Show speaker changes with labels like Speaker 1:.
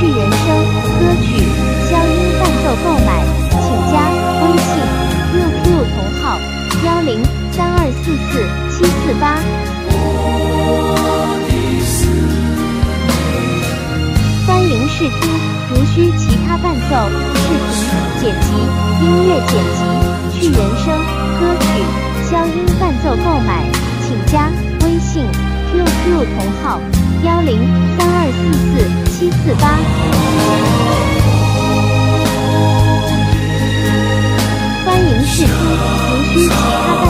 Speaker 1: 去人生歌曲消音伴奏购买，请加微信、QQ 同号：幺零三二四四七四八。欢迎试听，如需其他伴奏、视频、剪辑、音乐剪辑，去人生歌曲消音伴奏购买，请加微信、QQ 同号：幺零三。七四八。欢迎试听，无需其他伴奏、视频剪